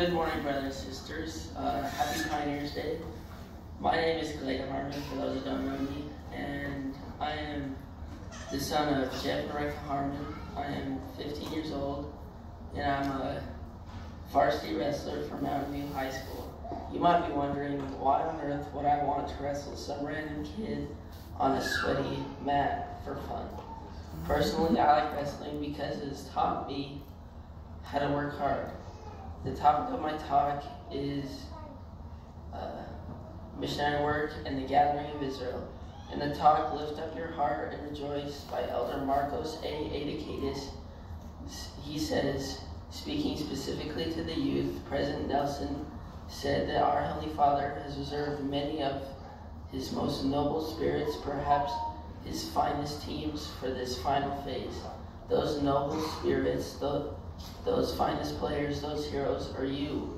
Good morning, brothers and sisters. Uh, happy Pioneers Day. My name is Clayton Harman, for those who don't know me, and I am the son of Jeff and Rebecca Harman. I am 15 years old, and I'm a varsity wrestler for Mountain View High School. You might be wondering why on earth would I want to wrestle some random kid on a sweaty mat for fun. Personally, I like wrestling because it has taught me how to work hard. The topic of my talk is uh, missionary work and the gathering of Israel. In the talk, Lift Up Your Heart and Rejoice by Elder Marcos A. Aidukaitis, he says, speaking specifically to the youth, President Nelson said that our Heavenly Father has reserved many of his most noble spirits, perhaps his finest teams, for this final phase. Those noble spirits, those, those finest players, those heroes are you.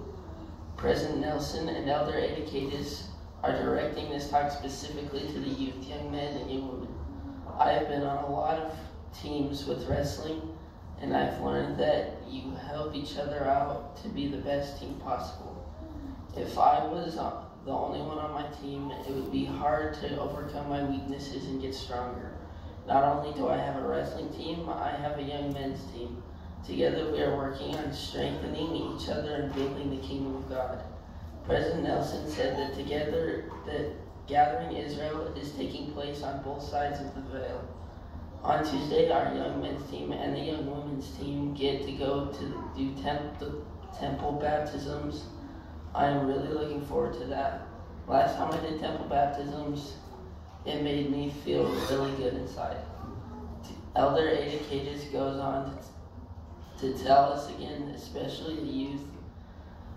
President Nelson and Elder Aidukaitis are directing this talk specifically to the youth, young men and young women. I have been on a lot of teams with wrestling, and I've learned that you help each other out to be the best team possible. If I was uh, the only one on my team, it would be hard to overcome my weaknesses and get stronger. Not only do I have a wrestling team, I have a young men's team. Together we are working on strengthening each other and building the kingdom of God. President Nelson said that together that gathering Israel is taking place on both sides of the veil. On Tuesday, our young men's team and the young women's team get to go to do temp temple baptisms. I am really looking forward to that. Last time I did temple baptisms, it made me feel really good inside. Elder Aidukaitis goes on to to tell us again, especially the youth,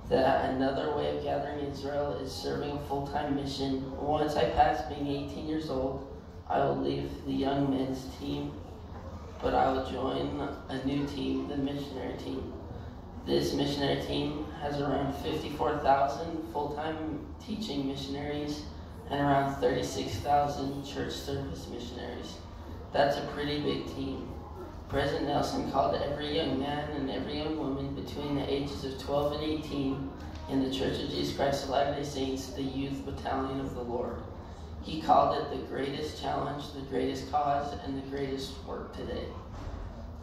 that another way of gathering Israel is serving a full time mission. Once I pass being 18 years old, I will leave the young men's team, but I will join a new team, the missionary team. This missionary team has around 54,000 full time teaching missionaries and around 36,000 church service missionaries. That's a pretty big team. President Nelson called every young man and every young woman between the ages of 12 and 18 in the Church of Jesus Christ of Latter-day Saints the Youth Battalion of the Lord. He called it the greatest challenge, the greatest cause, and the greatest work today.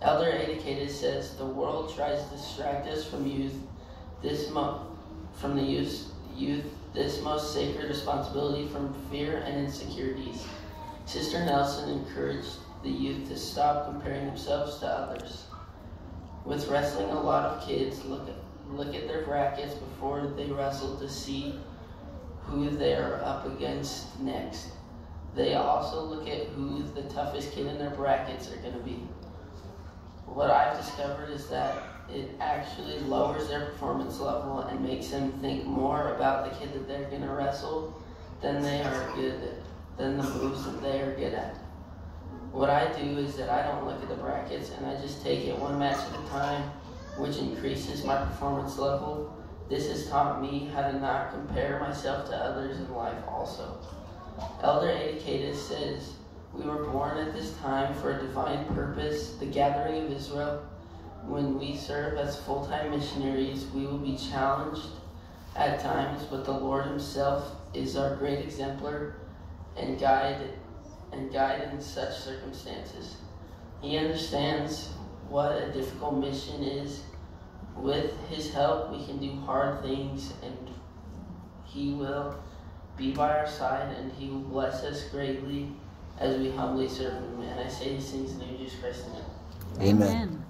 Elder Aidukaitis says the world tries to distract us from youth, this mo- from the youth, youth, this most sacred responsibility from fear and insecurities. Sister Nelson encouraged the youth to stop comparing themselves to others. With wrestling, a lot of kids look at, look at their brackets before they wrestle to see who they are up against next. They also look at who the toughest kid in their brackets are going to be. What I've discovered is that it actually lowers their performance level and makes them think more about the kid that they're going to wrestle than they are good than the moves that they are good at. What I do is that I don't look at the brackets and I just take it one match at a time, which increases my performance level. This has taught me how to not compare myself to others in life also. Elder Aidukaitis says, We were born at this time for a divine purpose, the gathering of Israel. When we serve as full time missionaries, we will be challenged at times, but the Lord Himself is our great exemplar and guide and guide in such circumstances. He understands what a difficult mission is. With his help, we can do hard things, and he will be by our side, and he will bless us greatly as we humbly serve him. And I say these things in the name of Jesus Christ. Amen. Amen.